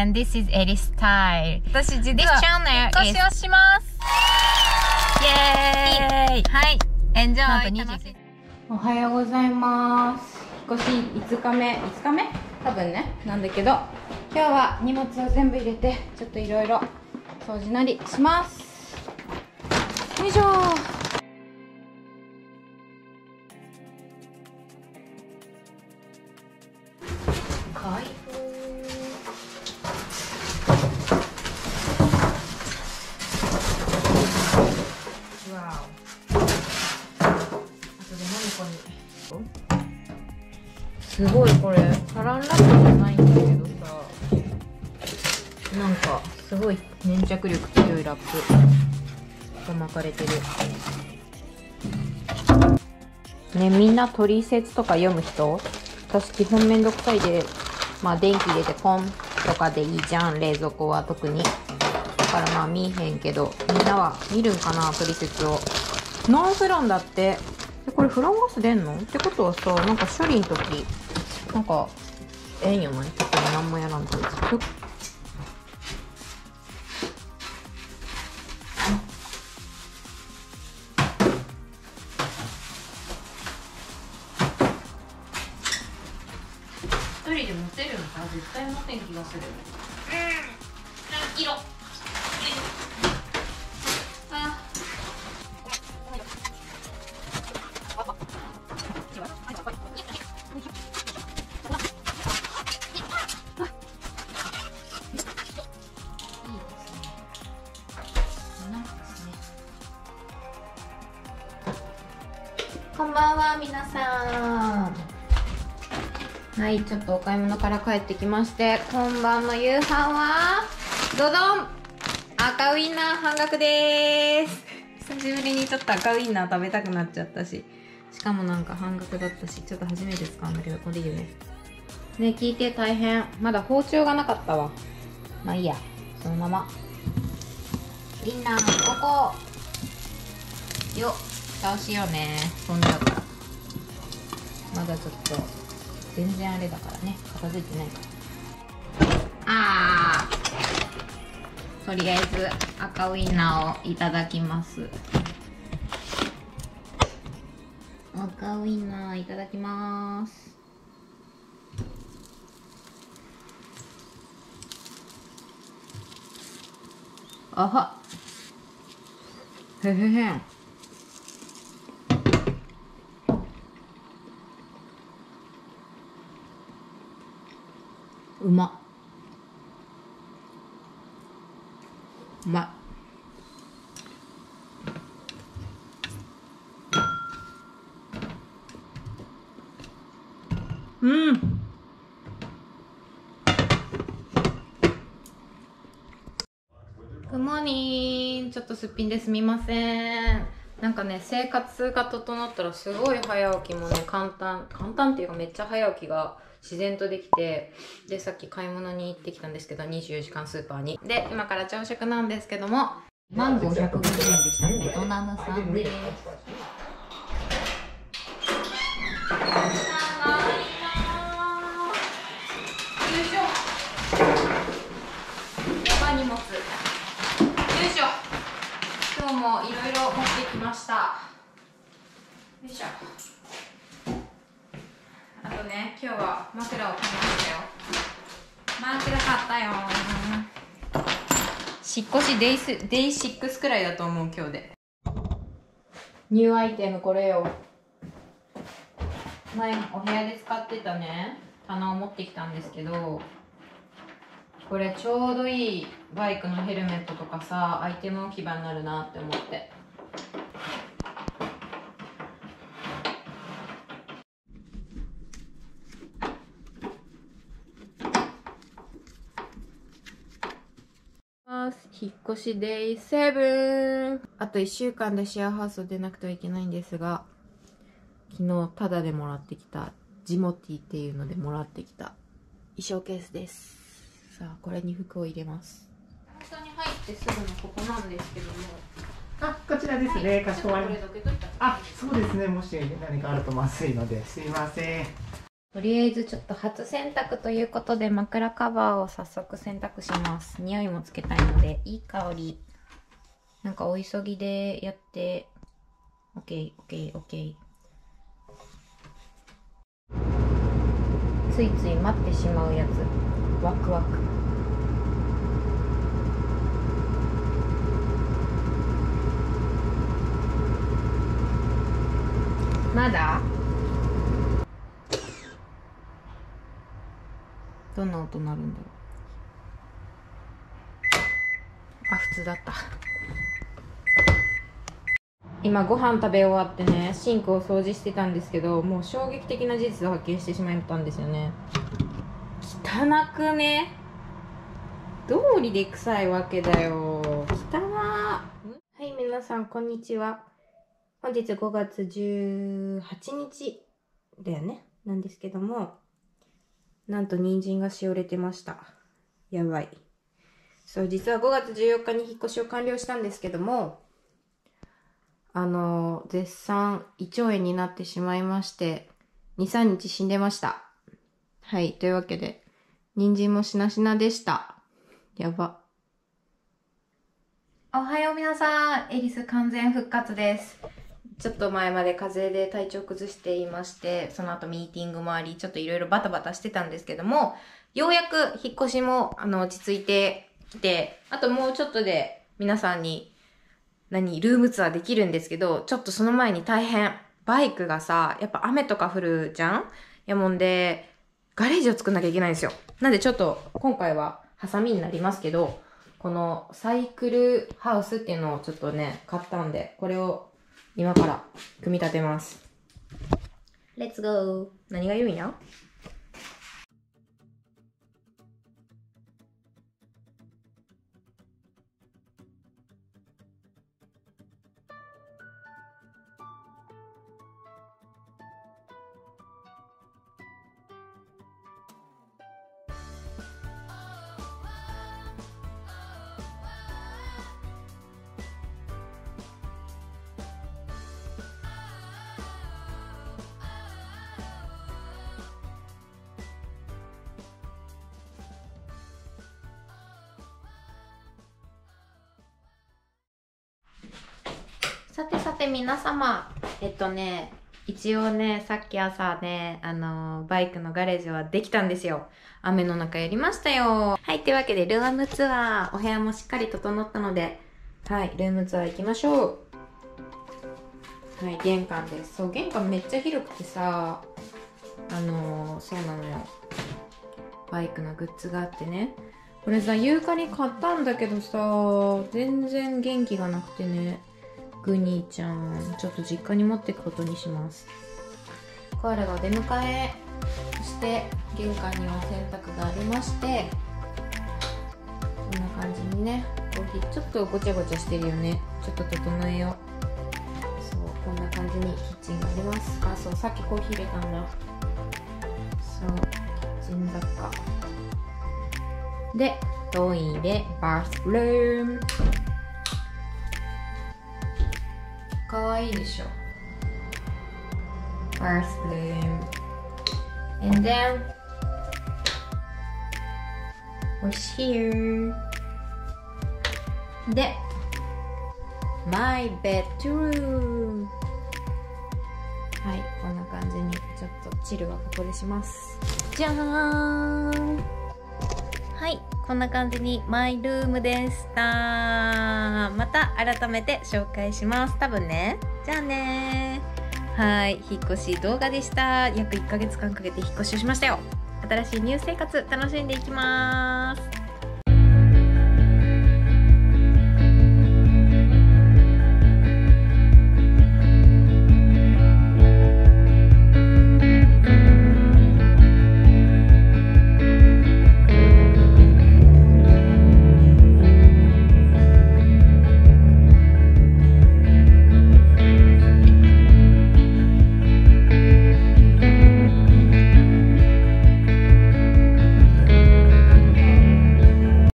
and this is Ellie Style. 私実 This は channel 引っ is 越しをします。イエーイはい。エンジョイ20おはようございます。引っ越し5日目。5日目？多分ね。なんだけど今日は荷物を全部入れてちょっといろいろ掃除なりします。よいしょこにすごいこれサランラップじゃないんだけどさ。なんかすごい粘着力強いラップが巻かれてる。ねみんな取説とか読む人？私基本めんどくさいでまあ電気入れてポンとかでいいじゃん冷蔵庫は特に。だからまあ見えへんけどみんなは見るんかな取説を。ノンフランだって。えこれフランガス出んの？ってことはさなんか処理の時なんかええんよない？特に何もやらんとふっ一人で持てるのか絶対持てん気がする。うん。色。あこんばんは皆さん。はいちょっとお買い物から帰ってきまして今晩の夕飯はドドン赤ウインナー半額です。久しぶりにちょっと赤ウインナー食べたくなっちゃったし。しかもなんか半額だったしちょっと初めて使うんだけどこれいいよね。ね聞いて大変。まだ包丁がなかったわ。まあいいや。そのまま。ウインナー5個よっ蓋をしようね。飛んじゃうからまだちょっと全然あれだからね。片付いてないから。あー。とりあえず赤ウインナーをいただきます。赤ウインナーいただきます。あは。へへへん。うまうまいうん。グモニーちょっとすっぴんですみません。なんかね生活が整ったらすごい早起きもね簡単簡単っていうかめっちゃ早起きが自然とできてでさっき買い物に行ってきたんですけど24時間スーパーに。で今から朝食なんですけどもマンゴー150円でしたベトナム産で。すは枕を買いましたよ。枕買ったよ。引っ越しデイスデイ6くらいだと思う今日で。ニューアイテムこれよ。前お部屋で使ってたね。棚を持ってきたんですけどこれちょうどいいバイクのヘルメットとかさアイテム置き場になるなって思って引っ越しデイ7あと1週間でシェアハウスを出なくてはいけないんですが昨日タダでもらってきたジモティっていうのでもらってきた衣装ケースです。さあこれに服を入れます。下に入ってすぐのここなんですけども。あ、こちらですね。かしこまりました。あ、そうですね。もし何かあるとまずいので、すいません。とりあえずちょっと初洗濯ということで枕カバーを早速洗濯します。匂いもつけたいので、いい香り。なんかお急ぎでやって、OK、OK、OK。ついつい待ってしまうやつ。ワクワク。まだ？どんな音鳴るんだろう。あ普通だった。今ご飯食べ終わってねシンクを掃除してたんですけどもう衝撃的な事実を発見してしまったんですよね。汚くね。道理で臭いわけだよ。汚はい皆さんこんにちは。本日5月18日だよね。なんですけども。なんと人参がしおれてました。やばい。そう実は5月14日に引っ越しを完了したんですけどもあの絶賛胃腸炎になってしまいまして23日死んでました。はいというわけで人参もしなしなでした。やば。おはよう皆さん。エリス完全復活です。ちょっと前まで風邪で体調崩していまして、その後ミーティングもあり、ちょっといろいろバタバタしてたんですけども、ようやく引っ越しも、あの、落ち着いてきて、あともうちょっとで皆さんに、何、ルームツアーできるんですけど、ちょっとその前に大変。バイクがさ、やっぱ雨とか降るじゃん？やもんで、ガレージを作んなきゃいけないんですよ。なんでちょっと、今回はハサミになりますけど、このサイクルハウスっていうのをちょっとね、買ったんで、これを今から組み立てます。レッツゴー何が言うんや？さてさて皆様、えっとね、一応ね、さっき朝ね、あのーバイクのガレージはできたんですよ。雨の中やりましたよ。はい、というわけで、ルームツアー、お部屋もしっかり整ったので、はい、ルームツアー行きましょう。はい、玄関です。そう、玄関めっちゃ広くてさ、あのーそうなのよ。バイクのグッズがあってね。これさ、ユーカリ買ったんだけどさ、全然元気がなくてね。グニーちゃん、ちょっと実家に持っていくことにします。コアラがお出迎え。そして、玄関には洗濯がありまして、こんな感じにね、コーヒー、ちょっとごちゃごちゃしてるよね。ちょっと整えよう。そう、こんな感じにキッチンがあります。あ、そう、さっきコーヒー入れたんだ。そう、キッチン雑貨。で、トイレ、バスルーム。かわいいでしょ。First bloom and then what's here? で my bedroom. はいこんな感じにちょっとチルはここでします。じゃーん。はい。こんな感じにマイルームでした。また改めて紹介します。多分ね。じゃあね。はい。引っ越し動画でした。約1ヶ月間かけて引っ越しをしましたよ。新しいニュー生活楽しんでいきます。